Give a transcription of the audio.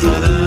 There's other